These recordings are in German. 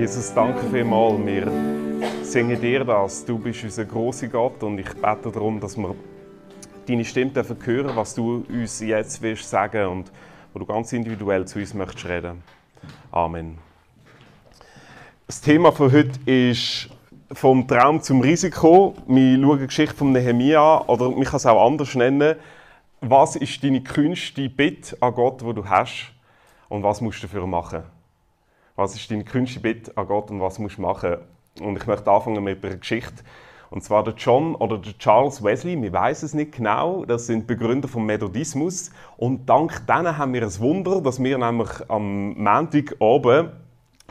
Jesus, danke vielmals. Wir singen dir das. Du bist unser großer Gott und ich bete darum, dass wir deine Stimme hören was du uns jetzt willst sagen und wo du ganz individuell zu uns möchtest reden. Amen. Das Thema von heute ist vom Traum zum Risiko. Wir schauen die Geschichte von Nehemia an, oder man kann es auch anders nennen. Was ist deine kühnste Bitte an Gott, die du hast und was musst du dafür machen? Was ist deine kühnste Bitte an Gott und was musst du machen? Und ich möchte anfangen mit einer Geschichte. Und zwar der John oder der Charles Wesley, wir weiß es nicht genau, das sind Begründer vom Methodismus. Und dank denen haben wir ein Wunder, dass wir nämlich am Montag oben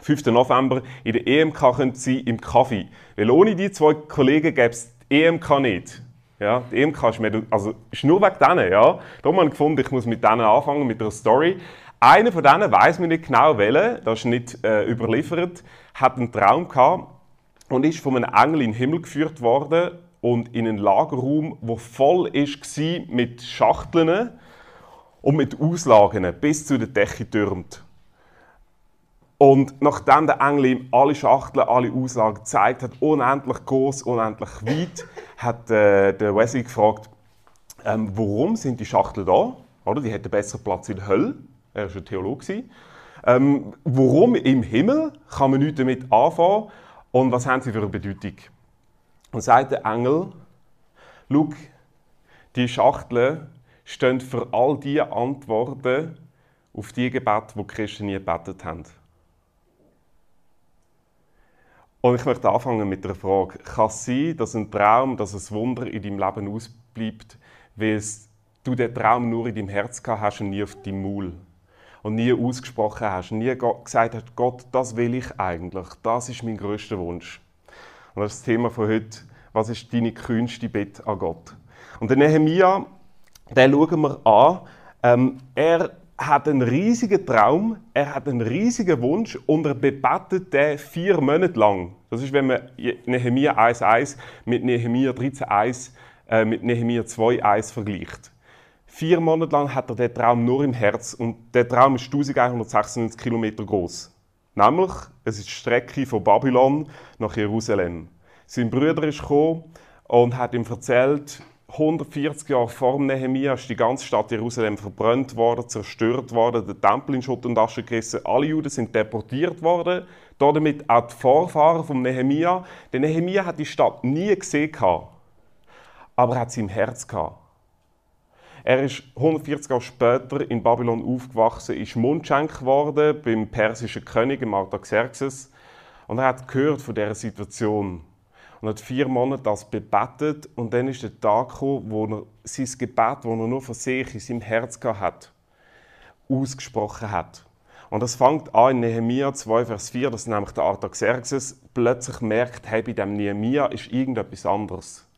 5. November in der EMK können sein im Kaffee. Weil ohne die zwei Kollegen gäbe es die EMK nicht. Ja, die EMK ist, also ist nur wegen denen. Ja. Darum habe ich gefunden, ich muss mit denen anfangen, mit einer Story. Einer von denen, weiß man nicht genau welchen, das ist nicht äh, überliefert, hat einen Traum gehabt und ist von einem Engel in den Himmel geführt worden und in einen Lagerraum, wo voll war mit Schachteln und mit Auslagen bis zu der Decke türmt. Und nachdem der Engel ihm alle Schachteln, alle Auslagen gezeigt hat, unendlich groß, unendlich weit, hat äh, der Wesley gefragt, ähm, warum sind die Schachteln da? Oder? Die hätten besseren Platz in der Hölle er war ein Theologe. Ähm, warum im Himmel kann man nichts damit anfangen und was haben sie für eine Bedeutung? Und sagt der Engel, schau, die Schachteln stehen für all die Antworten auf die Gebete, die Christen nie gebetet haben. Und ich möchte anfangen mit der Frage, kann es sein, dass ein Traum, dass ein Wunder in deinem Leben ausbleibt, weil du den Traum nur in deinem Herz gehabt hast und nie auf deinem Maul? Und nie ausgesprochen hast, nie gesagt hast, Gott, das will ich eigentlich, das ist mein größter Wunsch. Und das ist das Thema von heute. Was ist deine kühnste Bitte an Gott? Und den Nehemia, den schauen wir an. Ähm, er hat einen riesigen Traum, er hat einen riesigen Wunsch und er bebetet den vier Monate lang. Das ist, wenn man Nehemia 1,1 mit Nehemia 13,1 äh, mit Nehemia 2,1 vergleicht. Vier Monate lang hat er den Traum nur im Herz und der Traum ist 1196 Kilometer groß. Nämlich, es ist die Strecke von Babylon nach Jerusalem. Sein Bruder ist gekommen und hat ihm erzählt, 140 Jahre vor Nehemia ist die ganze Stadt Jerusalem verbrannt worden, zerstört worden, der Tempel in Schutt und Asche gerissen, alle Juden sind deportiert worden, damit auch die Vorfahren von Nehemia. Denn Nehemia hat die Stadt nie gesehen, aber er hat sie im Herz gehabt. Er ist 140 Jahre später in Babylon aufgewachsen, ist Mundschenk geworden beim persischen König Artaxerxes und er hat gehört von dieser Situation und hat vier Monate das bebetet und dann ist der Tag gekommen, wo er sein Gebet, das er nur von sich in seinem Herz hat, ausgesprochen hat. Und das fängt an in Nehemia 2, Vers 4, dass nämlich der Artaxerxes plötzlich merkt, hey, bei dem Nehemia ist irgendetwas anderes.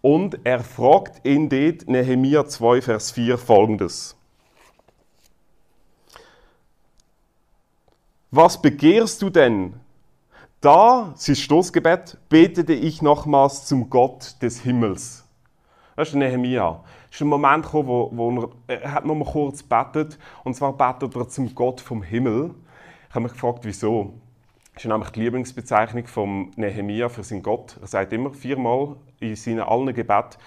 Und er fragt in dort, Nehemia 2, Vers 4, folgendes. Was begehrst du denn? Da, sein Stoßgebet, betete ich nochmals zum Gott des Himmels. Das ist Nehemia. Es ist ein Moment gekommen, wo, wo er, er hat noch mal kurz betet und zwar betet er zum Gott vom Himmel. Ich habe mich gefragt, wieso. Ist nämlich die Lieblingsbezeichnung von Nehemia für seinen Gott. Er sagt immer viermal in seinen allen Gebeten,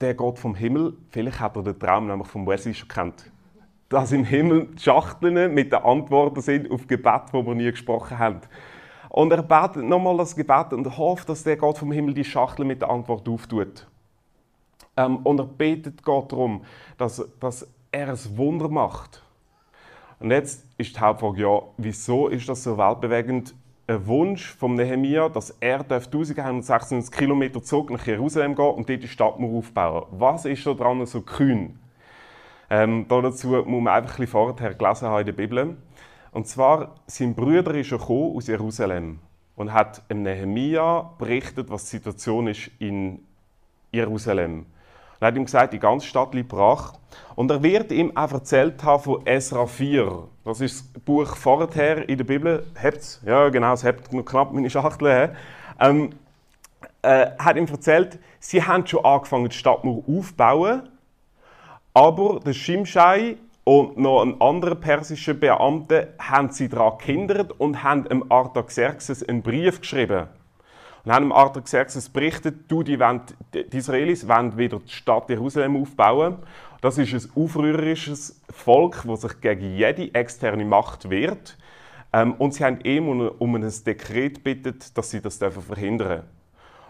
der Gott vom Himmel, vielleicht hat er den Traum nämlich vom Wesley schon kennt. Dass im Himmel Schachteln mit den Antworten sind auf Gebet, wo wir nie gesprochen haben. Und er betet nochmal das Gebet und hofft, dass der Gott vom Himmel die Schachtel mit der Antwort auftut. Ähm, und er betet Gott darum, dass, dass er ein Wunder macht. Und jetzt ist die Hauptfrage, ja, wieso ist das so weltbewegend? Ein Wunsch von Nehemia, dass er 1196 Kilometer zurück nach Jerusalem gehen und dort die Stadtmauer aufbauen. Was ist da dran so kühn? Ähm, dazu muss man einfach ein bisschen vorher gelesen haben in der Bibel. Und zwar, sein Bruder ist gekommen aus Jerusalem und hat dem Nehemia berichtet, was die Situation ist in Jerusalem. Er hat ihm gesagt, die ganze Stadt liegt brach. Und er wird ihm auch erzählt haben von Esra 4. Das ist das Buch vorher in der Bibel. Habt's? Ja, genau, es hat noch knapp meine Schachtel. Ähm, äh, hat ihm erzählt, sie haben schon angefangen, die Stadtmauer aufzubauen, aber der Schimschei und noch einen anderen persischen Beamten haben sie daran gehindert und haben dem Artaxerxes einen Brief geschrieben. Und haben Artaxerxes berichtet, du, die, wollen, die Israelis wollen wieder die Stadt Jerusalem aufbauen. Das ist ein aufrührerisches Volk, das sich gegen jede externe Macht wehrt. Ähm, und sie haben ihm um, um ein Dekret bittet, dass sie das verhindern dürfen.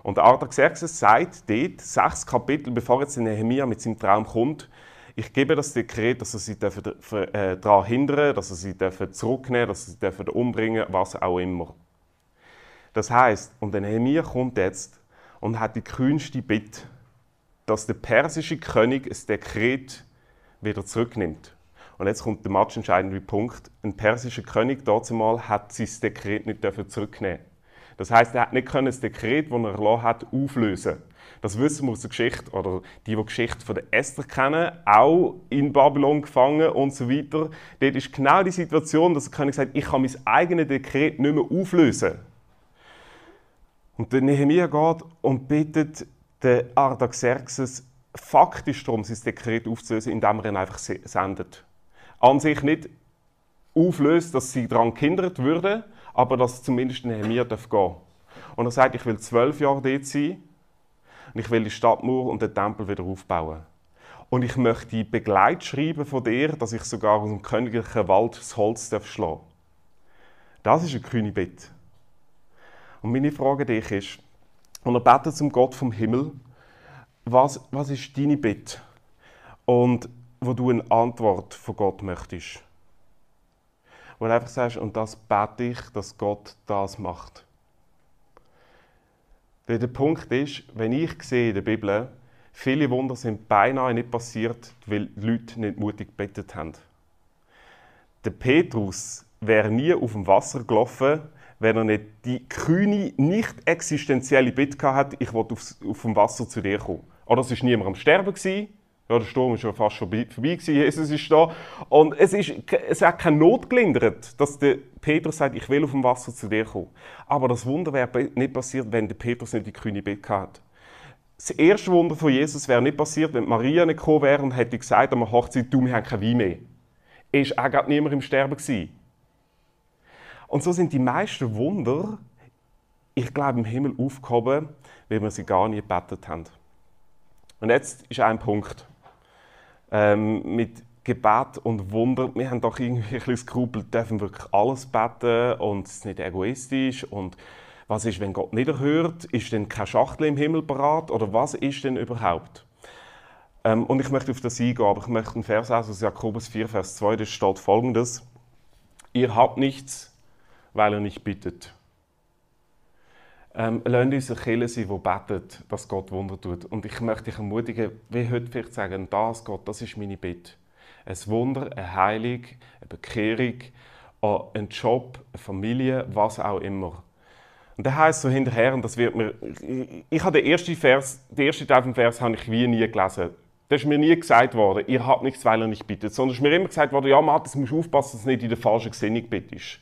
Und Artaxerxes sagt dort, sechs Kapitel, bevor jetzt Nehemiah mit seinem Traum kommt, ich gebe das Dekret, dass er sie äh, daran hindern dass er sie zurücknehmen dass er sie dürfen umbringen was auch immer. Das heißt, und der Nehemiah kommt jetzt und hat die kühnste Bitte, dass der persische König das Dekret wieder zurücknimmt. Und jetzt kommt der matchentscheidende Punkt. Ein persischer König dazumal hat sein Dekret nicht zurücknehmen Das heißt, er hat nicht das Dekret, das er erlassen hat, auflösen. Das wissen wir aus der Geschichte oder die, die, die Geschichte von der Esther kennen, auch in Babylon gefangen und so weiter. Dort ist genau die Situation, dass der König sagt, ich kann mein eigenes Dekret nicht mehr auflösen. Und der Nehemiah geht und bittet den Artaxerxes faktisch darum, sein Dekret aufzulösen, indem er ihn einfach sendet an sich nicht auflöst, dass sie daran gehindert würden, aber dass zumindest Nehemiah gehen darf. Und er sagt, ich will zwölf Jahre dort sein und ich will die Stadtmauer und den Tempel wieder aufbauen. Und ich möchte die Begleitschreiben von dir, dass ich sogar aus dem königlichen Wald das Holz schlagen darf. Das ist ein kühne Bitte. Und meine Frage an dich ist, und er betet zum Gott vom Himmel, was, was ist deine Bitte? Und wo du eine Antwort von Gott möchtest. Wo du einfach sagst, und das bete ich, dass Gott das macht. Weil der Punkt ist, wenn ich sehe in der Bibel, viele Wunder sind beinahe nicht passiert, weil die Leute nicht mutig gebetet haben. Der Petrus wäre nie auf dem Wasser gelaufen, wenn er nicht die kühne, nicht existenzielle Bitte hat, ich will auf, auf dem Wasser zu dir kommen. Oder es war niemand am Sterben, ja, der Sturm ist schon fast vorbei, vorbei gewesen. Jesus ist da. Und es, ist, es hat keine Not gelindert, dass der Petrus sagt, ich will auf dem Wasser zu dir kommen. Aber das Wunder wäre nicht passiert, wenn der Petrus nicht die grüne Bitte hat. Das erste Wunder von Jesus wäre nicht passiert, wenn Maria nicht gekommen wäre und hätte gesagt am Hochzeit, du, wir haben kein Wein mehr. Er war auch niemand im Sterben. Gewesen. Und so sind die meisten Wunder, ich glaube, im Himmel aufgehoben, weil wir sie gar nie gebetet haben. Und jetzt ist ein Punkt ähm, mit Gebet und Wunder. Wir haben doch irgendwie ein bisschen Skrupel, dürfen wirklich alles beten und es ist nicht egoistisch und was ist, wenn Gott nicht erhört? Ist denn keine Schachtel im Himmel parat oder was ist denn überhaupt? Ähm, und ich möchte auf das eingehen, aber ich möchte einen Vers aus Jakobus 4, Vers 2, da steht folgendes. Ihr habt nichts, weil ihr nicht bittet. Ähm, lasst uns eine Kirche sein, die betet, dass Gott Wunder tut. Und ich möchte dich ermutigen, wie heute vielleicht sagen, das Gott, das ist meine Bitte. Ein Wunder, eine Heilung, eine Bekehrung, ein Job, eine Familie, was auch immer. Und das heißt so hinterher, und das wird mir, ich, ich habe den ersten Vers, den ersten Teil vom Vers habe ich wie nie gelesen. Da ist mir nie gesagt worden, ihr habt nichts, weil ihr nicht bittet, sondern es ist mir immer gesagt worden, ja, Matthias, musst aufpassen, dass du nicht in der falschen Gesinnung bittest.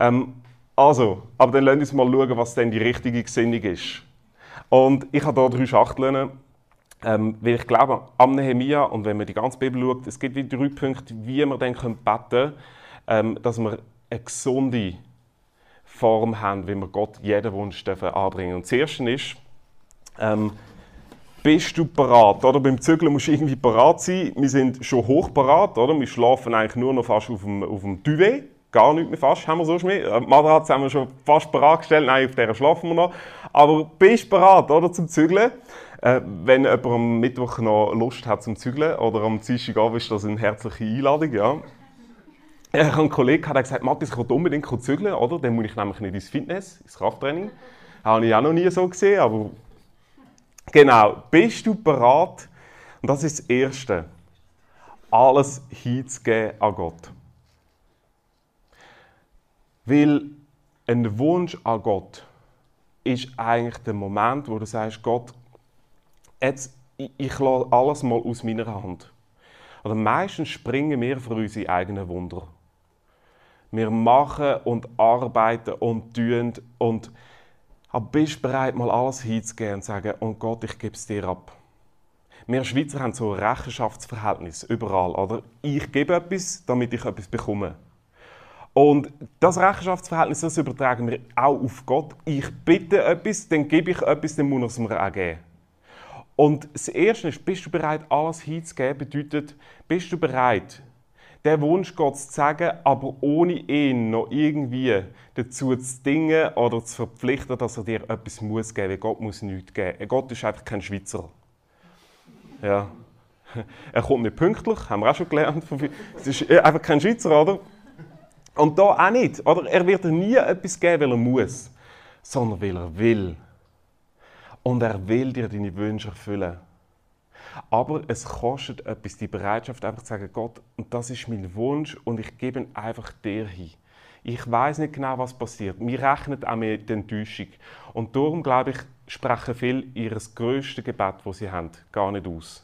Ähm, also, aber dann lasst uns mal schauen, was denn die richtige Gesinnung ist. Und ich habe hier drei Schachteln, ähm, weil ich glaube, am Nehemia, und wenn man die ganze Bibel schaut, es gibt drei Punkte, wie wir dann beten können, ähm, dass wir eine gesunde Form haben, wie wir Gott jeden Wunsch anbringen Und das Erste ist, ähm, bist du parat? Oder? Beim Zügeln musst du irgendwie parat sein. Wir sind schon hoch parat, oder? Wir schlafen eigentlich nur noch fast auf dem, auf dem Duvet gar nichts mehr fast, haben wir sonst mehr. Äh, die Matratze haben wir schon fast bereit gestellt, nein, auf der schlafen wir noch. Aber bist bereit, oder, zum Zügeln? Äh, wenn jemand am Mittwoch noch Lust hat zum Zügeln oder am Dienstagabend ist das eine herzliche Einladung, ja. Ich habe einen Kollegen, der gesagt, Matthias, ich will unbedingt zügeln, oder? Dann muss ich nämlich nicht ins Fitness, ins Krafttraining. Das habe ich auch noch nie so gesehen, aber... Genau, bist du bereit? Und das ist das Erste. Alles hinzugeben an Gott. Weil ein Wunsch an Gott ist eigentlich der Moment, wo du sagst, Gott, jetzt, ich, ich lasse alles mal aus meiner Hand. Oder meistens springen wir für unsere eigenen Wunder. Wir machen und arbeiten und tun und aber bist bereit, mal alles hinzugehen und zu sagen, und Gott, ich gebe es dir ab. Wir Schweizer haben so ein Rechenschaftsverhältnis überall. Oder? Ich gebe etwas, damit ich etwas bekomme. Und das Rechenschaftsverhältnis das übertragen wir auch auf Gott. Ich bitte etwas, dann gebe ich etwas, dann muss er es mir auch geben. Und das Erste ist, bist du bereit, alles hinzugeben, bedeutet, bist du bereit, den Wunsch Gott zu sagen, aber ohne ihn noch irgendwie dazu zu dingen oder zu verpflichten, dass er dir etwas muss geben muss. Gott muss nichts geben. Gott ist einfach kein Schweizer. Ja. Er kommt nicht pünktlich, haben wir auch schon gelernt. Es ist einfach kein Schweizer, oder? Und da auch nicht. Oder? Er wird dir nie etwas geben, weil er muss, sondern weil er will. Und er will dir deine Wünsche erfüllen. Aber es kostet etwas, die Bereitschaft, einfach zu sagen, Gott, und das ist mein Wunsch und ich gebe ihn einfach dir hin. Ich weiß nicht genau, was passiert. Wir rechnen auch mit der Enttäuschung. Und darum, glaube ich, sprechen viele ihr grösstes Gebet, das sie haben, gar nicht aus.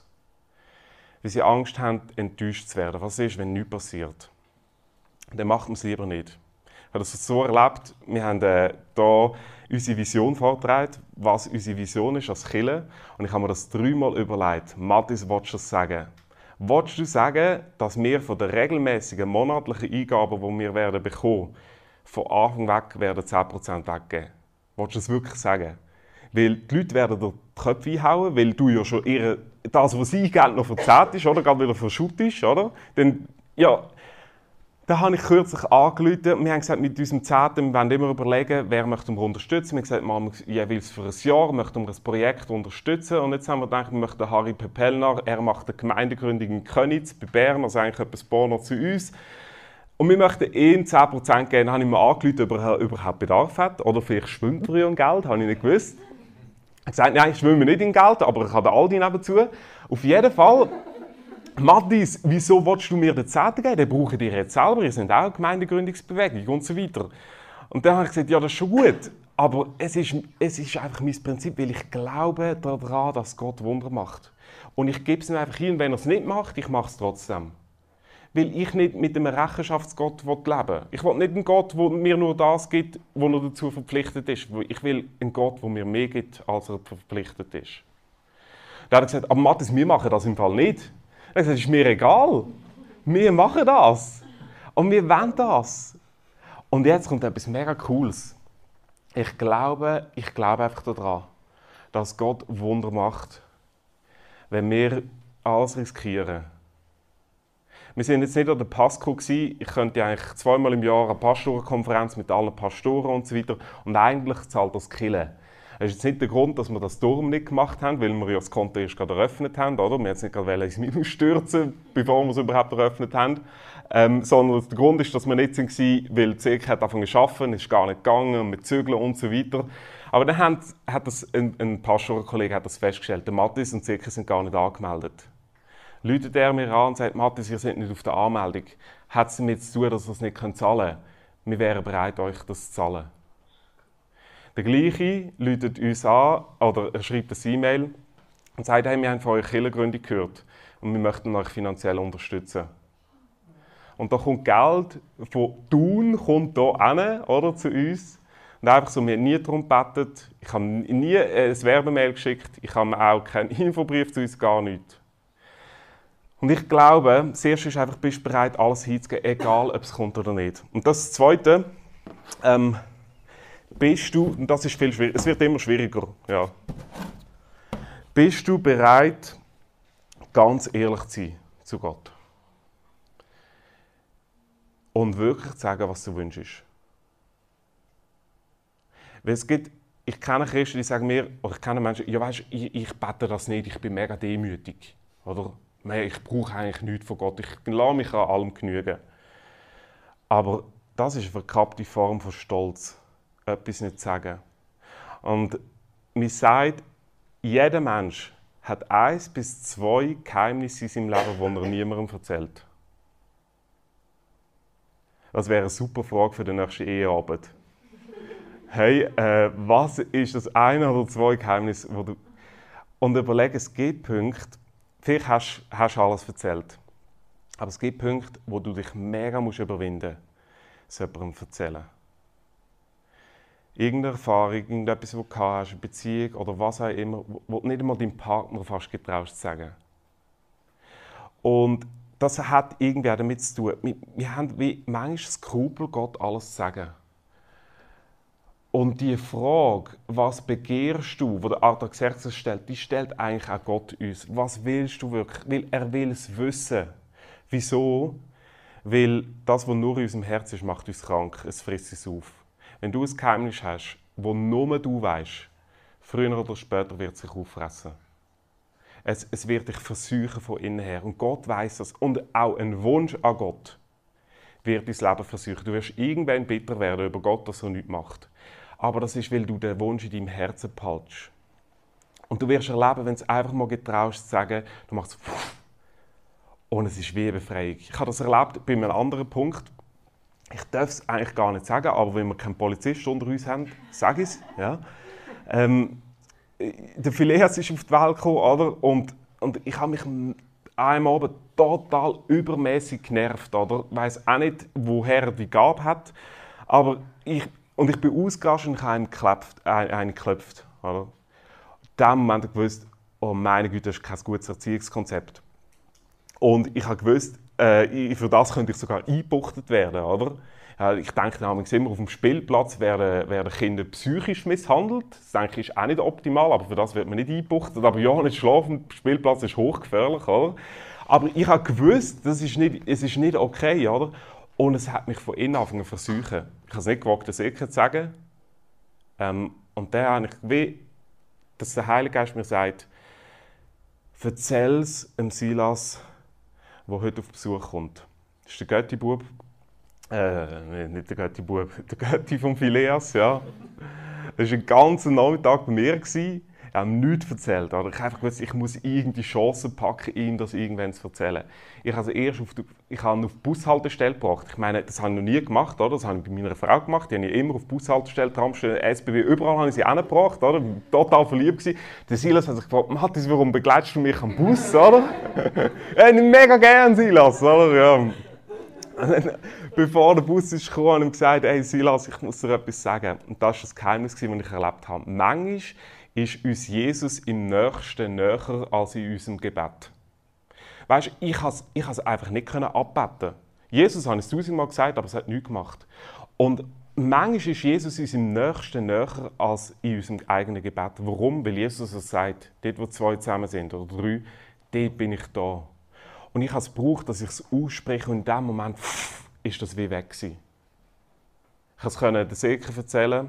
Weil sie Angst haben, enttäuscht zu werden. Was ist, wenn nichts passiert? Dann macht man es lieber nicht. Ich habe das so erlebt. Wir haben äh, hier unsere Vision vortragen, was unsere Vision ist als Kille. Und ich habe mir das dreimal überlegt. Mathis, willst du das sagen? Willst du sagen, dass wir von den regelmäßigen monatlichen Eingaben, die wir werden bekommen, von Anfang weg werden 10% weggeben? Willst du das wirklich sagen? Weil die Leute werden dir die Köpfe einhauen, weil du ja schon ihre, das, was sie Geld noch verzehrt ist, oder? Gerade wieder verschüttest, oder? Dann, ja, da habe ich kürzlich angerufen. Wir haben gesagt, mit unserem Zehnten, wir wollen immer überlegen, wer möchte uns unterstützen. Wir haben gesagt, wir jeweils für ein Jahr möchten wir ein Projekt unterstützen. Und jetzt haben wir gedacht, wir möchten Harry Pepellner, er macht eine Gemeindegründung in Könitz bei Bern, also eigentlich etwas Bonner zu uns. Und wir möchten ihm 10% geben. Dann habe ich mir angerufen, ob er überhaupt Bedarf hat. Oder vielleicht schwimmt er ja in Geld, habe ich nicht gewusst. Er hat gesagt, nein, ich schwimme nicht in Geld, aber ich habe Aldi nebenzu. Auf jeden Fall Matthias, wieso willst du mir den Zehnten geben? Den brauchen die jetzt selber. Ihr seid auch Gemeindegründungsbewegung und so weiter. Und dann habe ich gesagt, ja, das ist schon gut. Aber es ist, es ist einfach mein Prinzip, weil ich glaube daran, dass Gott Wunder macht. Und ich gebe es ihm einfach hin, wenn er es nicht macht, ich mache es trotzdem. Weil ich nicht mit einem Rechenschaftsgott leben will. Ich will nicht einen Gott, der mir nur das gibt, wo er dazu verpflichtet ist. Ich will einen Gott, der mir mehr gibt, als er verpflichtet ist. Da hat er gesagt, aber Matthias, wir machen das im Fall nicht. Es ist mir egal. Wir machen das. Und wir wollen das. Und jetzt kommt etwas mega Cooles. Ich glaube, ich glaube einfach daran, dass Gott Wunder macht, wenn wir alles riskieren. Wir sind jetzt nicht an der Pasco Ich könnte eigentlich zweimal im Jahr eine Pastorenkonferenz mit allen Pastoren und so weiter. Und eigentlich zahlt das Killen. Das ist jetzt nicht der Grund, dass wir das Turm nicht gemacht haben, weil wir ja das Konto erst gerade eröffnet haben, oder? Wir jetzt nicht gerade ins Minus stürzen, bevor wir es überhaupt eröffnet haben. Ähm, sondern der Grund ist, dass wir nicht waren, weil die Zirke hat angefangen zu arbeiten, ist gar nicht gegangen, mit Zügeln und so weiter. Aber dann hat, hat das, ein, ein Pastorenkollege hat das festgestellt, der Mathis und Zirke sind gar nicht angemeldet. Läutet er mir an und sagt, Mathis, ihr seid nicht auf der Anmeldung. Hat es damit zu tun, dass ihr es nicht zahlen könnt? Wir wären bereit, euch das zu zahlen. Der gleiche läutet uns an oder er schreibt eine E-Mail und sagt, hey, wir haben von eurer Kirchengründung gehört und wir möchten euch finanziell unterstützen. Und da kommt Geld von Thun kommt hier hin, oder, zu uns. Und einfach so, wir haben nie darum gebeten, ich habe nie ein Werbemail geschickt, ich habe auch keinen Infobrief zu uns, gar nichts. Und ich glaube, das ist einfach, bist du bereit, alles hinzugeben, egal ob es kommt oder nicht. Und das Zweite, ähm, bist du, und das ist viel schwieriger, es wird immer schwieriger, ja. Bist du bereit, ganz ehrlich zu sein zu Gott? Und wirklich zu sagen, was du wünschst. Weil es gibt, ich kenne Christen, die sagen mir, oder ich kenne Menschen, ja weißt, ich, ich bete das nicht, ich bin mega demütig. Oder ich brauche eigentlich nichts von Gott, ich lasse mich an allem genügen. Aber das ist eine verkappte Form von Stolz etwas nicht sagen. Und mir sagt, jeder Mensch hat eins bis zwei Geheimnisse in seinem Leben, die er niemandem erzählt. Das wäre eine super Frage für den nächsten Eheabend. Hey, äh, was ist das eine oder zwei Geheimnisse, wo du... Und überlege, es gibt Punkte, vielleicht hast, hast du alles erzählt, aber es gibt Punkte, wo du dich mega musst überwinden musst, es jemandem erzählen. Irgendeine Erfahrung, irgendetwas, was du hast, eine Beziehung oder was auch immer, wo du nicht einmal deinem Partner fast getraust zu sagen. Und das hat irgendwie auch damit zu tun. Wir, wir haben wie manchmal Skrupel, Gott alles zu sagen. Und die Frage, was begehrst du, wo der Artaxerxes stellt, die stellt eigentlich auch Gott uns. Was willst du wirklich? Weil er will es wissen. Wieso? Weil das, was nur in unserem Herz ist, macht uns krank. Es frisst uns auf. Wenn du ein Geheimnis hast, wo nur du weißt, früher oder später wird es sich auffressen. Es, es wird dich versuchen von innen her. Und Gott weiß das. Und auch ein Wunsch an Gott wird dein Leben versuchen. Du wirst irgendwann bitter werden über Gott, dass er nichts macht. Aber das ist, weil du den Wunsch in deinem Herzen behaltest. Und du wirst erleben, wenn du es einfach mal getraust zu sagen, du machst es und es ist wie eine Befreiung. Ich habe das erlebt bei einem anderen Punkt. Ich darf es eigentlich gar nicht sagen, aber wenn wir keinen Polizist unter uns haben, sage ich es. Ja. Ähm, der Phileas ist auf die Welt gekommen, oder? Und, und ich habe mich einem Abend total übermäßig genervt, oder? Ich weiß auch nicht, woher er die Gabe hat, aber ich, und ich bin ausgerastet und habe einen geklopft, einen geklopft, oder? In dem Moment habe ich gewusst, oh meine Güte, das ist kein gutes Erziehungskonzept. Und ich habe gewusst, äh, für das könnte ich sogar eingebuchtet werden, oder? Ich denke damals immer, auf dem Spielplatz werden, werden Kinder psychisch misshandelt. Das denke ich ist auch nicht optimal, aber für das wird man nicht eingebuchtet. Aber ja, nicht schlafen, der Spielplatz ist hochgefährlich, oder? Aber ich habe gewusst, das ist nicht, es ist nicht okay, oder? Und es hat mich von innen angefangen zu versuchen. Ich habe es nicht gewagt, das wirklich zu sagen. Ähm, und dann habe ich wie, dass der Heilige Geist mir sagt, erzähl es dem Silas, der heute auf Besuch kommt. Das ist der Götti-Bub. Äh, nicht der Götti-Bub, der Götti von Phileas, ja. Das war ein ganzer Nachmittag bei mir. Gewesen. Ihm nichts erzählt. Oder? Ich einfach gewusst, ich muss irgendwie Chancen packen, ihm das irgendwann zu erzählen. Ich also erst auf die, ich habe ihn auf die Bushaltestelle gebracht. Ich meine, das habe ich noch nie gemacht. Oder? Das habe ich bei meiner Frau gemacht. Die habe ich immer auf die Bushaltestelle, Tramstelle, SBW, überall habe ich sie hingebracht. Oder? Total verliebt gewesen. Der Silas hat sich gefragt, Matthias, warum begleitest du mich am Bus? Oder? ja, mega gern, Silas. Oder? Ja. Bevor der Bus ist gekommen, habe ich ihm gesagt, hey Silas, ich muss dir etwas sagen. Und das war das Geheimnis, das ich erlebt habe. Manchmal ist uns Jesus im Nächsten näher als in unserem Gebet. Weißt, ich konnte ich es einfach nicht abbeten. Jesus hat es tausendmal gesagt, aber es hat nichts gemacht. Und manchmal ist Jesus uns im Nächsten näher als in unserem eigenen Gebet. Warum? Weil Jesus es sagt, dort wo zwei zusammen sind oder drei, dort bin ich da. Und ich habe es gebraucht, dass ich es ausspreche und in dem Moment pff, ist das wie weg gewesen. Ich konnte es der Seke erzählen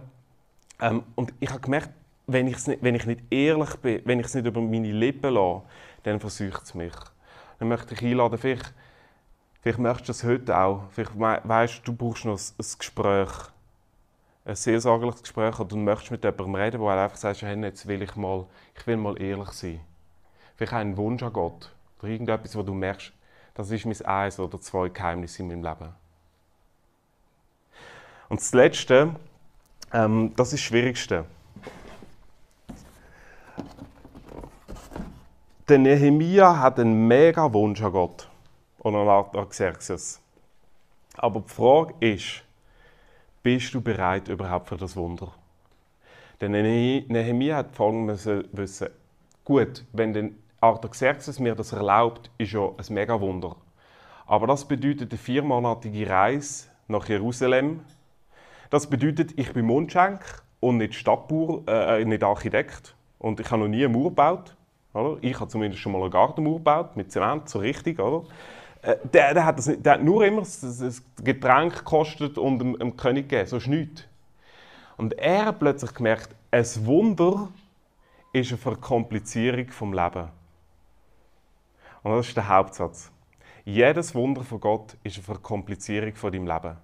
ähm, und ich habe gemerkt, wenn, nicht, wenn ich nicht ehrlich bin, wenn ich es nicht über meine Lippen lasse, dann versucht es mich. Dann möchte ich einladen, vielleicht, vielleicht möchtest du das heute auch. Vielleicht weißt du, du brauchst noch ein, ein Gespräch, ein seelsorgliches Gespräch, oder du möchtest mit jemandem reden, wo du einfach sagst, hey, jetzt will ich mal, ich will mal ehrlich sein. Vielleicht einen Wunsch an Gott oder irgendetwas, wo du merkst, das ist mein eins oder zwei Geheimnisse in meinem Leben. Und das Letzte, ähm, das ist das Schwierigste. Der Nehemia hat einen mega Wunsch an Gott und an Artaxerxes. Aber die Frage ist, bist du bereit überhaupt für das Wunder? Der Nehemia hat folgendes wissen. Gut, wenn der Artaxerxes mir das erlaubt, ist ja ein mega Wunder. Aber das bedeutet eine viermonatige Reise nach Jerusalem. Das bedeutet, ich bin Mundschenk und nicht Stadtbauer, äh, nicht Architekt. Und ich habe noch nie eine Mauer gebaut. Oder? Ich habe zumindest schon mal einen Gartenmauer gebaut, mit Zement, so richtig. Oder? Äh, der, der, hat das, der hat nur immer das, Getränk gekostet und dem, dem König gegeben, so nichts. Und er hat plötzlich gemerkt, ein Wunder ist eine Verkomplizierung vom Leben. Und das ist der Hauptsatz. Jedes Wunder von Gott ist eine Verkomplizierung von deinem Leben.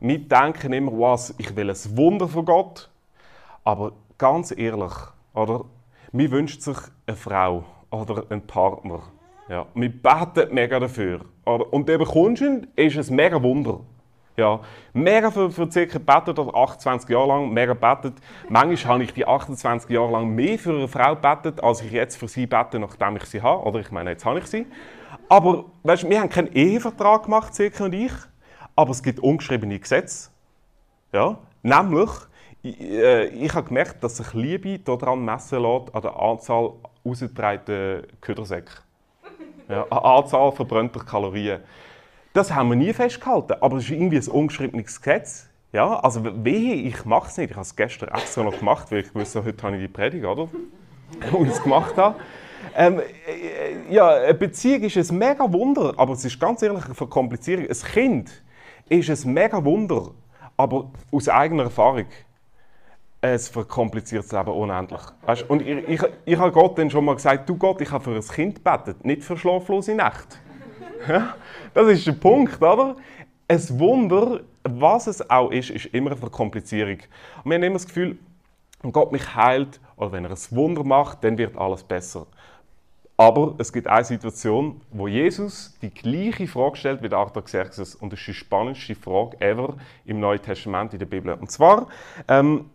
Wir denken immer, was, ich will ein Wunder von Gott. Aber ganz ehrlich, oder? Man wünscht sich eine Frau oder einen Partner. Ja. Wir beten mega dafür. Und den bekommst du, ist ein mega Wunder. Ja, mega für, für circa betet oder 28 Jahre lang, mega betet. Manchmal habe ich die 28 Jahre lang mehr für eine Frau betet, als ich jetzt für sie bete, nachdem ich sie habe. Oder ich meine, jetzt habe ich sie. Aber weißt, wir haben keinen Ehevertrag gemacht, Silke und ich. Aber es gibt ungeschriebene Gesetze. Ja, nämlich, ich, äh, ich habe gemerkt, dass sich Liebe daran messen lässt, an der Anzahl ausgetragenen Ködersäcke. Ja, an Anzahl verbrannter Kalorien. Das haben wir nie festgehalten, aber es ist irgendwie ein ungeschriebenes Gesetz. Ja, also wehe, ich mache es nicht. Ich habe es gestern extra noch gemacht, weil ich wusste, heute habe ich die Predigt, oder? Und ich es gemacht habe. Ähm, äh, ja, eine Beziehung ist ein mega Wunder, aber es ist ganz ehrlich eine Verkomplizierung. Ein Kind ist ein mega Wunder, aber aus eigener Erfahrung es verkompliziert das Leben unendlich. Weißt? Und ich, ich, ich habe Gott dann schon mal gesagt, du Gott, ich habe für ein Kind gebetet, nicht für schlaflose Nächte. Das ist der Punkt, oder? Ein Wunder, was es auch ist, ist immer eine Verkomplizierung. Und wir haben immer das Gefühl, wenn Gott mich heilt oder wenn er ein Wunder macht, dann wird alles besser. Aber es gibt eine Situation, wo Jesus die gleiche Frage stellt wie der Artaxerxes. Und das ist die spannendste Frage ever im Neuen Testament in der Bibel. Und zwar ähm,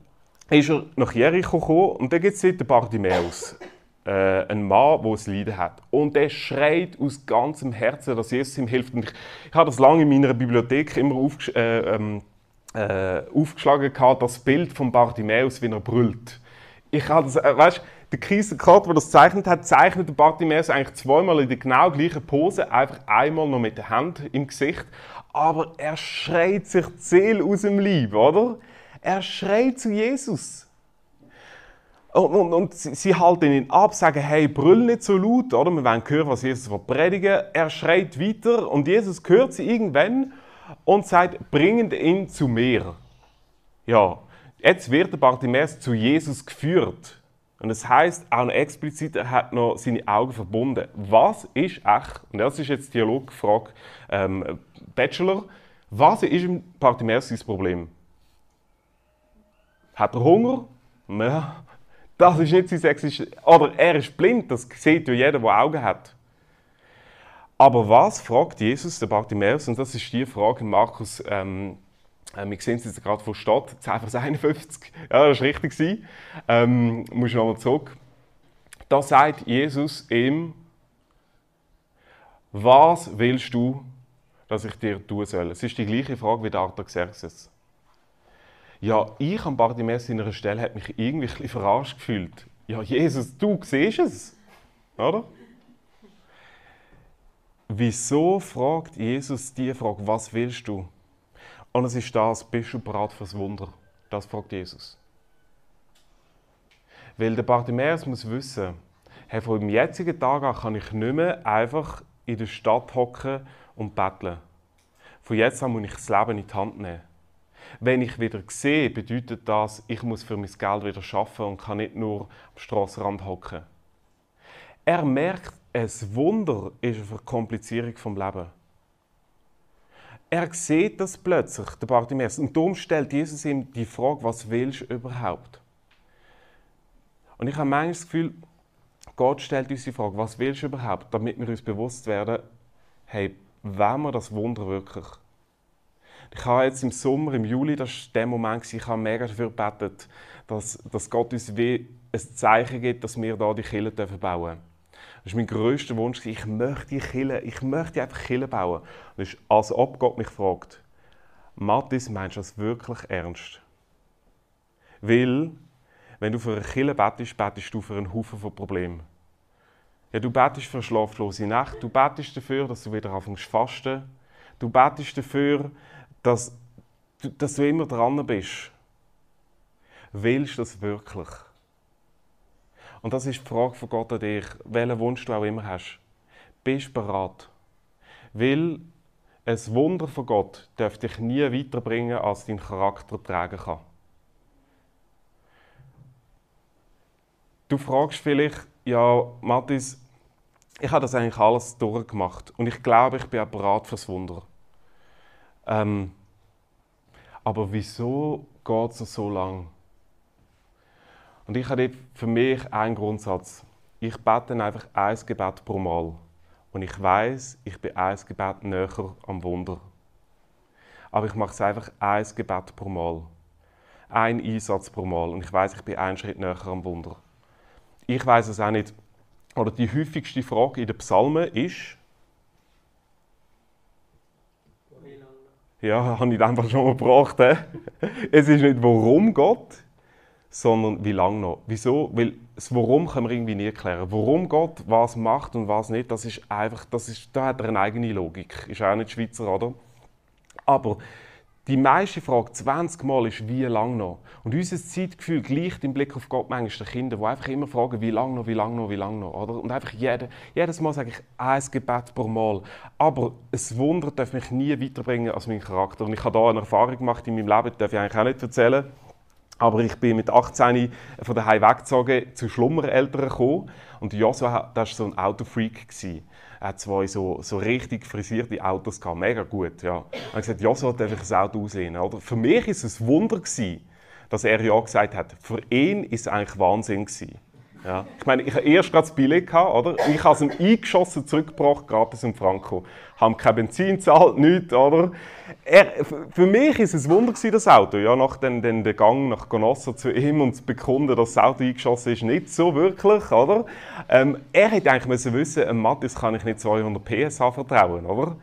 ist er nach Jericho gekommen und da gibt es den Bartimäus. Äh, ein Mann, der ein Leiden hat. Und der schreit aus ganzem Herzen, dass Jesus ihm hilft. Und ich, ich habe das lange in meiner Bibliothek immer aufgesch äh, ähm, äh, aufgeschlagen, gehabt, das Bild von Bartimäus, wie er brüllt. Ich habe das, äh, weißt, der Kaiser Kart, der das gezeichnet hat, zeichnet Bartimäus eigentlich zweimal in der genau gleichen Pose, einfach einmal noch mit der Hand im Gesicht. Aber er schreit sich Seele aus dem Leib, oder? Er schreit zu Jesus. Und, und, und sie halten ihn ab, sagen, hey, brüll nicht so laut, oder? Wir wollen hören, was Jesus predigen Er schreit weiter und Jesus hört sie irgendwann und sagt, bringen ihn zu mir. Ja, jetzt wird der Bartimäus zu Jesus geführt. Und es heißt auch noch explizit, er hat noch seine Augen verbunden. Was ist echt, und das ist jetzt Dialogfrage ähm, Bachelor, was ist im Bartimäus sein Problem? Hat er Hunger? Ja, das ist nicht sein sexisches. Oder er ist blind, das sieht ja jeder, der Augen hat. Aber was fragt Jesus, der Bartimäus? Und das ist die Frage in Markus, ähm, äh, wir sehen es jetzt gerade von Stadt, 10 Vers 51. Ja, das war richtig. Ähm, muss nochmal zurück. Da sagt Jesus ihm, was willst du, dass ich dir tun soll? Es ist die gleiche Frage wie der Artaxerxes. Ja, ich an Bartimäus seiner Stelle hat mich irgendwie ein bisschen verarscht gefühlt. Ja, Jesus, du siehst es. Oder? Wieso fragt Jesus die Frage, was willst du? Und es ist das, bist du bereit fürs Wunder? Das fragt Jesus. Weil der Bartimäus muss wissen, hey, von dem jetzigen Tag an kann ich nicht mehr einfach in der Stadt hocken und betteln. Von jetzt an muss ich das Leben in die Hand nehmen. Wenn ich wieder sehe, bedeutet das, ich muss für mein Geld wieder arbeiten und kann nicht nur am Strassenrand hocken. Er merkt, ein Wunder ist eine Verkomplizierung vom Leben. Er sieht das plötzlich, der Bartimäus. Und darum stellt Jesus ihm die Frage, was willst du überhaupt? Und ich habe manchmal das Gefühl, Gott stellt uns die Frage, was willst du überhaupt, damit wir uns bewusst werden, hey, wollen wir das Wunder wirklich? Ich habe jetzt im Sommer, im Juli, das war der Moment, ich habe mega dafür gebetet, dass, dass Gott uns wie ein Zeichen gibt, dass wir hier die Kirche bauen dürfen. Das war mein grösster Wunsch. Ich möchte Kille, ich möchte einfach Kille bauen. Und es ist, als ob Gott mich fragt, Mathis, meinst du das wirklich ernst? Weil, wenn du für eine Kille betest, betest du für einen Haufen von Problemen. Ja, du betest für schlaflose Nacht, du betest dafür, dass du wieder anfängst zu fasten, du betest dafür, dass, dass du immer dran bist. Willst du das wirklich? Und das ist die Frage von Gott an dich, welchen Wunsch du auch immer hast. Bist du bereit? Weil ein Wunder von Gott darf dich nie weiterbringen, als dein Charakter tragen kann. Du fragst vielleicht, ja, Mathis, ich habe das eigentlich alles durchgemacht und ich glaube, ich bin auch bereit fürs Wunder. Ähm, aber wieso geht es so lang? Und ich habe für mich einen Grundsatz. Ich bete einfach ein Gebet pro Mal. Und ich weiß, ich bin ein Gebet näher am Wunder. Aber ich mache es einfach ein Gebet pro Mal. Ein Einsatz pro Mal. Und ich weiß, ich bin einen Schritt näher am Wunder. Ich weiß es auch nicht. Oder die häufigste Frage in den Psalmen ist, Ja, habe ich einfach schon mal gebracht. He? Es ist nicht, warum Gott, sondern wie lange noch. Wieso? Weil das Warum können wir irgendwie nie erklären. Warum Gott was macht und was nicht, das ist einfach, das ist, da hat er eine eigene Logik. Ist auch nicht Schweizer, oder? Aber die meiste Frage 20 Mal ist, wie lange noch? Und unser Zeitgefühl gleicht im Blick auf Gott manchmal den Kindern, die einfach immer fragen, wie lange noch, wie lange noch, wie lange noch. Oder? Und einfach jede, jedes Mal sage ich ein Gebet pro Mal. Aber ein Wunder darf mich nie weiterbringen als mein Charakter. Und ich habe da eine Erfahrung gemacht in meinem Leben, die darf ich eigentlich auch nicht erzählen. Aber ich bin mit 18 von daheim weggezogen, zu Schlummereltern gekommen. Und Joshua, das war so ein Autofreak. Er hat zwei so, so richtig frisierte Autos gehabt, mega gut. Ja. Er hat gesagt, Joshua darf ich ein Auto auslehnen. Oder? Für mich war es ein Wunder, gewesen, dass er ja gesagt hat. Für ihn war es eigentlich Wahnsinn. Gewesen. Ja. Ich meine, ich hatte erst gerade das Billett, gehabt, oder? ich habe es ihm eingeschossen, zurückgebracht, gratis in Franco. Ich habe kein Benzin gezahlt, nichts, oder? Er, für mich war es ein Wunder, gewesen, das Auto. Ja, nach den, den, den Gang nach Gonossa zu ihm und zu bekunden, dass das Auto eingeschossen ist, nicht so wirklich, oder? Ähm, er hätte eigentlich wissen, einem Matthias kann ich nicht 200 PSH vertrauen, oder?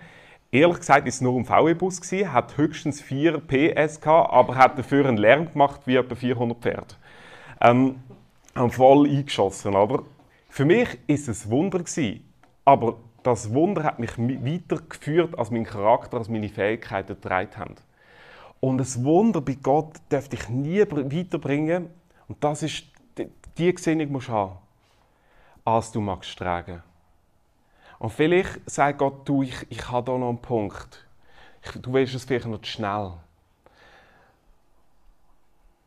Ehrlich gesagt war es nur ein VW-Bus, hat höchstens 4 PS gehabt, aber hat dafür einen Lärm gemacht wie etwa 400 Pferde. Ähm, haben voll eingeschossen. Aber für mich ist es ein Wunder gewesen. Aber das Wunder hat mich weitergeführt, als mein Charakter, als meine Fähigkeiten getragen haben. Und ein Wunder bei Gott dürfte ich nie weiterbringen. Und das ist die, die Gesinnung musst du haben, als du magst tragen. Und vielleicht sagt Gott, du, ich, ich habe da noch einen Punkt. Ich, du willst es vielleicht noch zu schnell.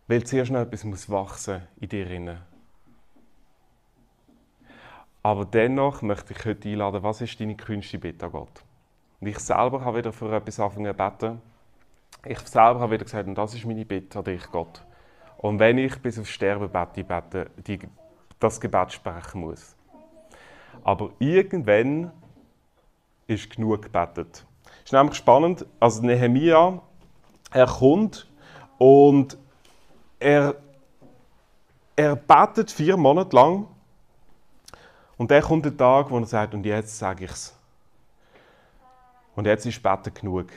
Weil zuerst noch etwas muss wachsen in dir wachsen aber dennoch möchte ich heute einladen, was ist deine kühnste Bitte an Gott? Und ich selber habe wieder für etwas angefangen zu beten. Ich selber habe wieder gesagt, und das ist meine Bitte an dich, Gott. Und wenn ich bis aufs Sterbebett bete, die, das Gebet sprechen muss. Aber irgendwann ist genug gebetet. Es ist nämlich spannend, also Nehemia, er kommt und er, er betet vier Monate lang und dann kommt der Tag, wo er sagt, und jetzt sage ich es. Und jetzt ist Beten genug.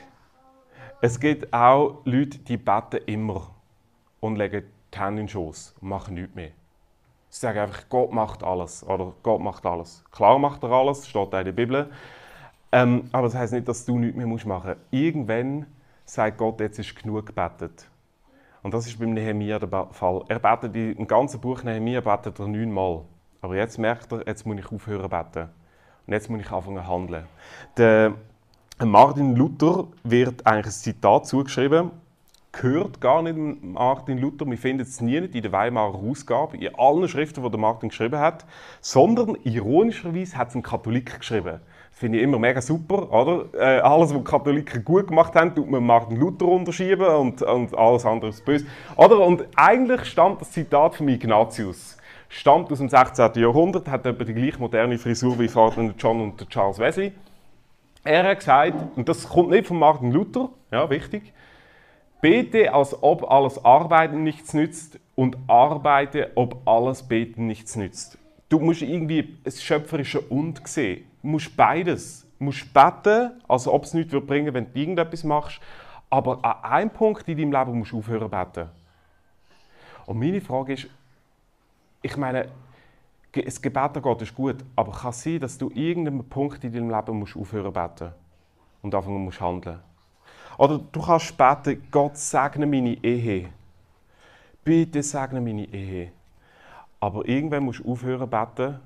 Es gibt auch Leute, die beten immer und legen die Hände in den Schoß und machen nichts mehr. Sie sagen einfach, Gott macht alles. Oder Gott macht alles. Klar macht er alles, steht auch in der Bibel. Ähm, aber das heißt nicht, dass du nichts mehr machen musst. Irgendwann sagt Gott, jetzt ist genug gebetet. Und das ist beim Nehemiah der Fall. Er betet im ganzen Buch Nehemiah betet er neunmal. Aber jetzt merkt er, jetzt muss ich aufhören beten. Und jetzt muss ich anfangen handeln. Der Martin Luther wird eigentlich ein Zitat zugeschrieben, gehört gar nicht Martin Luther. Wir finden es nie in der Weimarer Ausgabe, in allen Schriften, die Martin geschrieben hat, sondern ironischerweise hat es ein Katholik geschrieben. Das finde ich immer mega super, oder? Äh, alles, was Katholiken gut gemacht haben, tut man Martin Luther unterschieben und, und alles andere ist böse. Oder? Und eigentlich stammt das Zitat von Ignatius stammt aus dem 16. Jahrhundert, hat etwa die gleiche moderne Frisur wie Vater John und Charles Wesley. Er hat gesagt, und das kommt nicht von Martin Luther, ja, wichtig, bete, als ob alles Arbeiten nichts nützt und arbeite, ob alles Beten nichts nützt. Du musst irgendwie das schöpferische Und sehen. Du musst beides. Du musst beten, als ob es nichts bringen wenn du irgendetwas machst. Aber an einem Punkt in deinem Leben musst du aufhören zu beten. Und meine Frage ist, ich meine, das Gebet an Gott ist gut, aber kann sein, dass du irgendeinen Punkt in deinem Leben musst aufhören beten und anfangen musst handeln. Oder du kannst beten, Gott segne meine Ehe. Bitte segne meine Ehe. Aber irgendwann musst du aufhören beten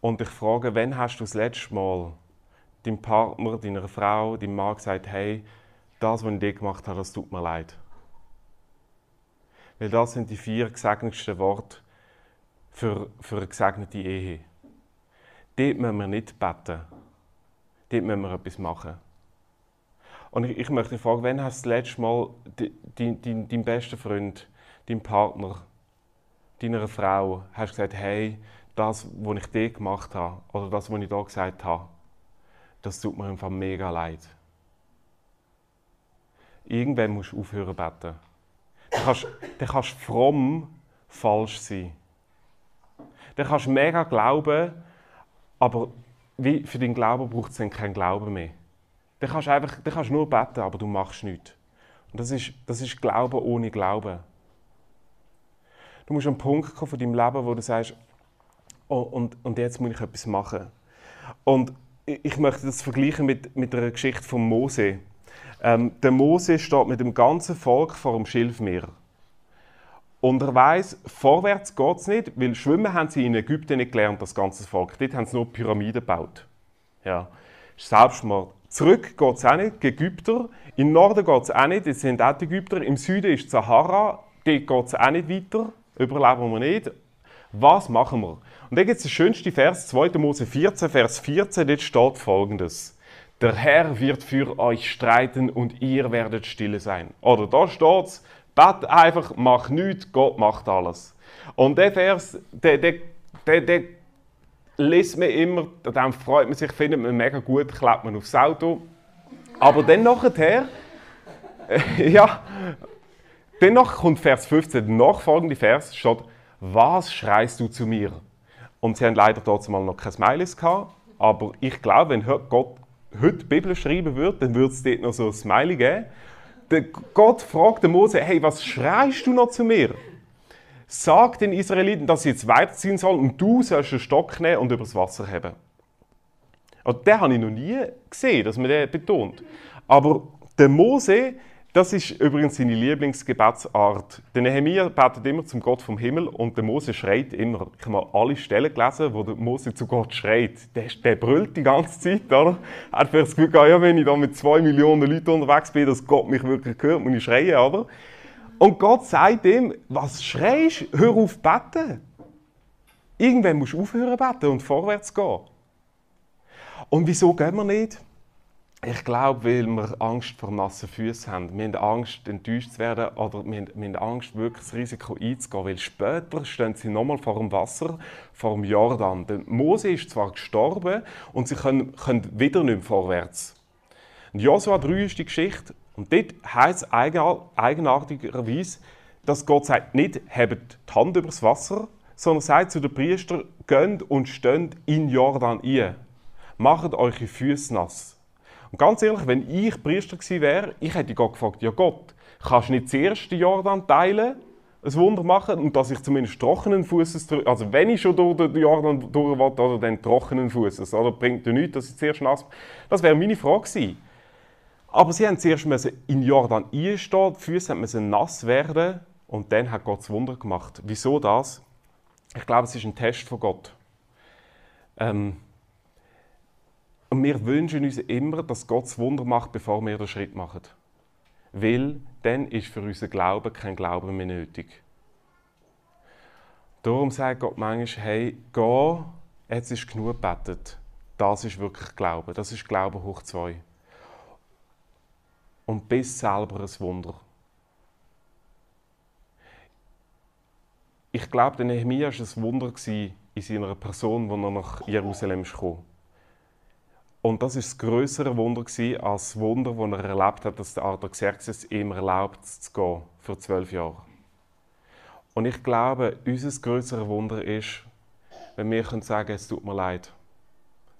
und dich fragen, wann hast du das letzte Mal deinem Partner, deiner Frau, deinem Mann gesagt, hey, das, was ich dir gemacht habe, das tut mir leid. Weil das sind die vier gesegnetsten Worte für, für eine gesegnete Ehe. Dort müssen wir nicht beten. Dort müssen wir etwas machen. Und ich, ich möchte fragen, wann hast du das letzte Mal deinen dein, dein besten Freund, deinen Partner, deiner Frau, hast gesagt, hey, das, was ich dir gemacht habe, oder das, was ich da gesagt habe, das tut mir einfach mega leid. Irgendwann musst du aufhören zu beten. Dann kannst, dann kannst fromm falsch sein. Dann kannst du mega glauben, aber wie für deinen Glauben braucht es dann keinen Glauben mehr. dann kannst du einfach, dann kannst nur beten, aber du machst nichts. Und das ist, das ist Glauben ohne Glauben. Du musst an einen Punkt kommen von deinem Leben, wo du sagst, oh, und, und jetzt muss ich etwas machen. Und ich möchte das vergleichen mit, mit einer Geschichte von Mose. Ähm, der Mose steht mit dem ganzen Volk vor dem Schilfmeer. Und er weiß, vorwärts geht es nicht, weil Schwimmen haben sie in Ägypten nicht gelernt, das ganze Volk. Dort haben sie nur Pyramiden gebaut. Ja. Selbstmord. Zurück geht es auch nicht, die Ägypter. Im Norden geht es auch nicht, das sind auch die Ägypter. Im Süden ist die Sahara, dort geht es auch nicht weiter. Überleben wir nicht. Was machen wir? Und dann gibt es den schönsten Vers, 2. Mose 14, Vers 14, dort steht folgendes. Der Herr wird für euch streiten und ihr werdet stille sein. Oder da steht es, bet einfach, mach nichts, Gott macht alles. Und der Vers, der, der, der, der liest man immer, dann freut man sich, findet man mega gut, klebt man aufs Auto. Aber dann nachher, ja, dann kommt Vers 15, der nachfolgende Vers steht, was schreist du zu mir? Und sie haben leider dort mal noch kein Smileys gehabt. Aber ich glaube, wenn Gott heute die Bibel schreiben würde, dann würde es dort noch so ein Smiley geben. Der Gott fragt den Mose, hey, was schreist du noch zu mir? Sag den Israeliten, dass sie jetzt weiterziehen sollen und du sollst einen Stock nehmen und übers Wasser heben. Und den habe ich noch nie gesehen, dass man den betont. Aber der Mose, das ist übrigens seine Lieblingsgebetsart. Der Nehemiah betet immer zum Gott vom Himmel und der Mose schreit immer. Ich habe mal alle Stellen gelesen, wo der Mose zu Gott schreit. Der, der brüllt die ganze Zeit, oder? Er hat das Gefühl, ja, wenn ich da mit zwei Millionen Leuten unterwegs bin, dass Gott mich wirklich hört, muss ich schreien, oder? Und Gott sagt ihm, was schreist? Hör auf beten. Irgendwann musst du aufhören beten und vorwärts gehen. Und wieso gehen wir nicht? Ich glaube, weil wir Angst vor nassen Füßen haben. Wir haben Angst, enttäuscht zu werden oder wir haben, wir haben Angst, wirklich das Risiko einzugehen. Weil später stehen sie nochmal vor dem Wasser, vor dem Jordan. Der Mose ist zwar gestorben und sie können, können wieder nicht mehr vorwärts. Und Josua 3 ist die Geschichte. Und dort heisst es eigenartigerweise, dass Gott sagt, nicht, hebt die Hand übers Wasser, sondern sagt zu den Priestern, geht und steht in Jordan ein. Macht eure Füße nass. Und ganz ehrlich, wenn ich Priester gewesen wäre, ich hätte Gott gefragt, ja Gott, kannst du nicht zuerst den Jordan teilen, ein Wunder machen und dass ich zumindest trockenen Fußes, also wenn ich schon durch den Jordan durch will, oder dann trockenen Fußes, oder bringt ja nichts, dass ich zuerst nass Das wäre meine Frage gewesen. Aber sie haben zuerst in Jordan einstehen, die Füße müssen nass werden und dann hat Gott das Wunder gemacht. Wieso das? Ich glaube, es ist ein Test von Gott. Ähm, und wir wünschen uns immer, dass Gott das Wunder macht, bevor wir den Schritt machen. Weil dann ist für unseren Glauben kein Glauben mehr nötig. Darum sagt Gott manchmal, hey, geh, jetzt ist genug gebetet. Das ist wirklich Glauben. Das ist Glauben hoch zwei. Und bist selber ein Wunder. Ich glaube, der Nehemiah war ein Wunder in seiner Person, als er nach Jerusalem kam. Und das ist das größere Wunder als das Wunder, das er erlebt hat, dass der Artaxerxes ihm erlaubt zu gehen für zwölf Jahre. Und ich glaube, unser größeres Wunder ist, wenn wir können sagen, es tut mir leid,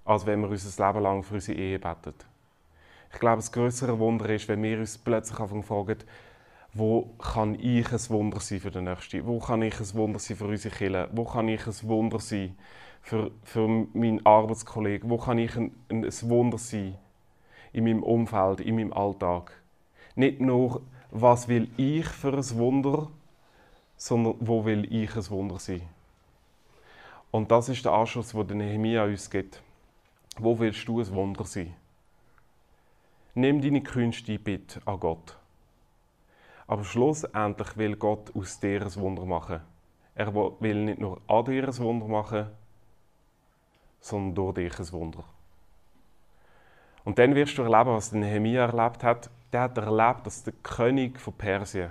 als wenn wir unser Leben lang für unsere Ehe beten. Ich glaube, das größere Wunder ist, wenn wir uns plötzlich fragen, wo kann ich ein Wunder sein für den Nächsten? Wo kann ich ein Wunder sein für unsere Kinder? Wo kann ich ein Wunder sein für, für meinen Arbeitskollegen? Wo kann ich ein, ein Wunder sein in meinem Umfeld, in meinem Alltag? Nicht nur, was will ich für ein Wunder, sondern wo will ich ein Wunder sein? Und das ist der Anschluss, den Nehemiah uns gibt. Wo willst du ein Wunder sein? Nimm deine Künste bitte an Gott. Aber schlussendlich will Gott aus dir ein Wunder machen. Er will nicht nur an dir ein Wunder machen, sondern durch dich ein Wunder. Und dann wirst du erleben, was Nehemiah erlebt hat. Der hat erlebt, dass der König von Persien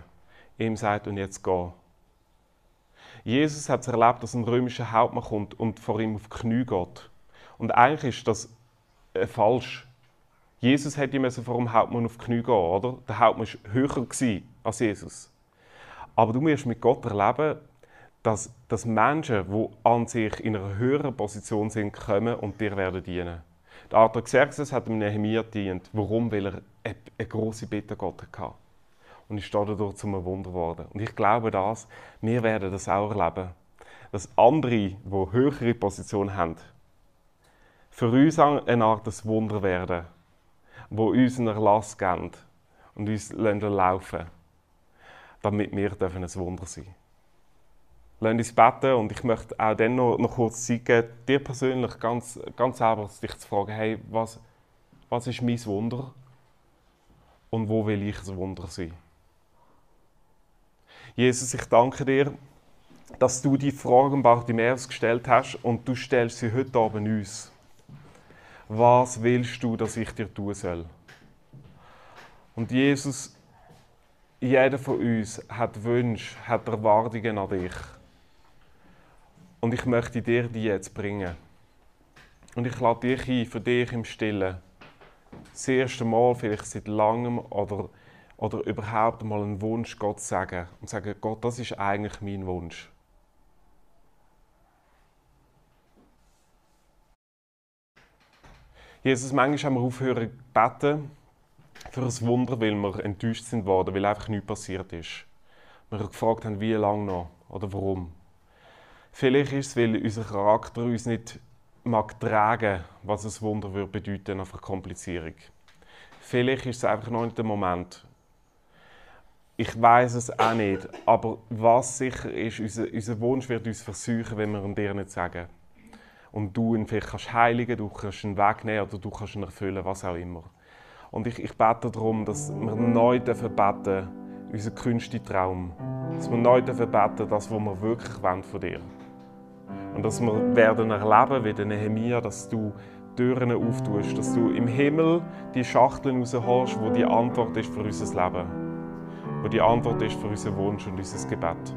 ihm sagt, und jetzt geh. Jesus hat es erlebt, dass ein römischer Hauptmann kommt und vor ihm auf die Knie geht. Und eigentlich ist das äh, falsch. Jesus hätte ihm vor dem Hauptmann auf die Knie gehen, oder? Der Hauptmann war höher als Jesus. Aber du wirst mit Gott erleben, dass, dass Menschen, die an sich in einer höheren Position sind, kommen und dir werden dienen. Der Artaxerxes hat dem Nehemiah dient. Warum? Weil er eine, eine grosse Bitte Gott hatte. Und ist dadurch zum Wunder geworden. Und ich glaube das, wir werden das auch erleben. Dass andere, die höhere Position haben, für uns eine Art des Wunder werden, wo uns einen Erlass geben und uns laufen damit wir ein Wunder sein dürfen. Lass uns beten und ich möchte auch dann noch, noch kurz Zeit geben, dir persönlich ganz, ganz einfach dich zu fragen, hey, was, was ist mein Wunder und wo will ich ein Wunder sein? Jesus, ich danke dir, dass du die Fragen Bartimäus gestellt hast und du stellst sie heute Abend uns. Was willst du, dass ich dir tun soll? Und Jesus, jeder von uns hat Wünsche, hat Erwartungen an dich. Und ich möchte dir die jetzt bringen. Und ich lade dich ein, für dich im Stillen, das erste Mal, vielleicht seit langem oder, oder überhaupt mal einen Wunsch Gott zu sagen. Und zu sagen, Gott, das ist eigentlich mein Wunsch. Jesus, manchmal haben wir aufhören beten für ein Wunder, weil wir enttäuscht sind worden, weil einfach nichts passiert ist. Wir haben gefragt wie lange noch oder warum. Vielleicht ist es, weil unser Charakter uns nicht mag tragen, was ein Wunder würde bedeuten auf eine Komplizierung. Vielleicht ist es einfach noch nicht der Moment. Ich weiß es auch nicht, aber was sicher ist, unser, unser Wunsch wird uns versuchen, wenn wir ihn dir nicht sagen. Und du ihn vielleicht kannst heiligen, du kannst ihn wegnehmen oder du kannst ihn erfüllen, was auch immer. Und ich, ich bete darum, dass wir neu beten dürfen, unseren künftigen Traum. Dass wir neu beten dürfen, das, was wir wirklich wollen von dir. Und dass wir werden erleben, wie der Nehemia, dass du Türen auftust, dass du im Himmel die Schachteln rausholst, wo die Antwort ist für unser Leben. Wo die Antwort ist für unseren Wunsch und unser Gebet.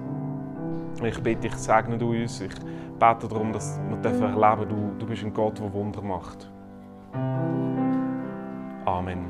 Ich bitte dich, segne du uns. Ich bete darum, dass wir erleben du, du bist ein Gott, der Wunder macht. Amen.